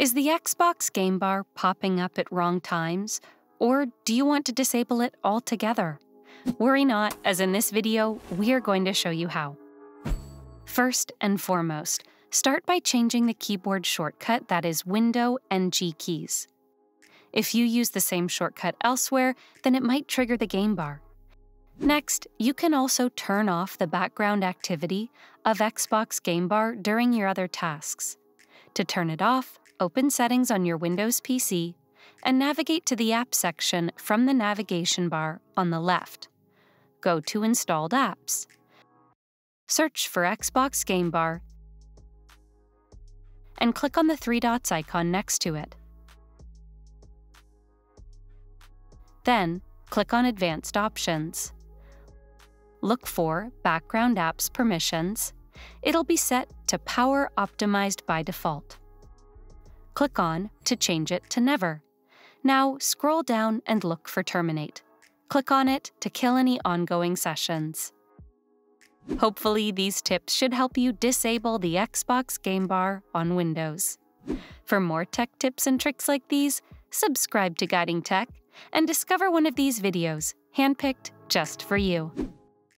Is the Xbox game bar popping up at wrong times, or do you want to disable it altogether? Worry not, as in this video, we are going to show you how. First and foremost, start by changing the keyboard shortcut that is Window and G keys. If you use the same shortcut elsewhere, then it might trigger the game bar. Next, you can also turn off the background activity of Xbox Game Bar during your other tasks. To turn it off, open Settings on your Windows PC and navigate to the Apps section from the navigation bar on the left. Go to Installed Apps. Search for Xbox Game Bar and click on the three dots icon next to it. Then, click on Advanced Options look for Background Apps Permissions. It'll be set to Power Optimized by default. Click on to change it to Never. Now scroll down and look for Terminate. Click on it to kill any ongoing sessions. Hopefully, these tips should help you disable the Xbox Game Bar on Windows. For more tech tips and tricks like these, subscribe to Guiding Tech and discover one of these videos handpicked just for you.